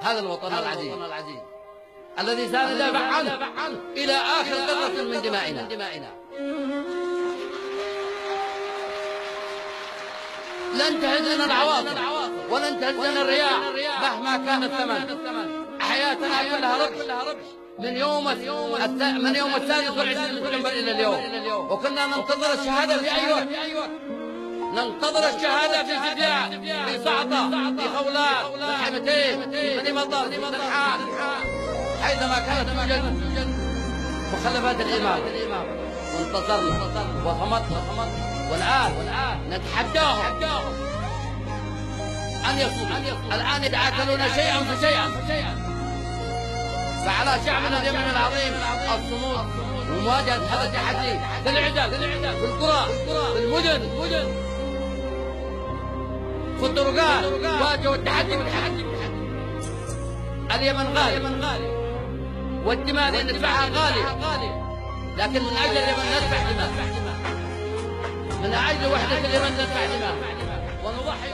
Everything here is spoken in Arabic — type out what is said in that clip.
هذا الوطن العزيز. الذي سندافع عنه إلى آخر قطرة من دمائنا. لن تهزنا العواصف. ولن تهزنا الرياح مهما كان الثمن. حياتنا كلها ربح من يوم من يوم الثالث والعشرين من سبتمبر إلى اليوم. وكنا ننتظر الشهادة في أي وقت. ننتظر الشهادة في فديان في صعطه في خولات مطر في الحال حيثما كانت توجد مخلفات الإمام. وانتصرنا. وصمتنا والآن نتحداهم. أن يصوموا. الآن يتعاكلون شيئا فشيئا. فعلى شعبنا اليمن العظيم الصمود. ومواجهة هذا التحدي في العدل في القرى. في المدن. في الطرقات واجهوا التحدي بالتحدي اليمن غالي. والدماء اللي ندفعها غالية لكن من أجل اليمن ندفع دماء. من أجل وحدة اليمن ندفع دماء. ونضحي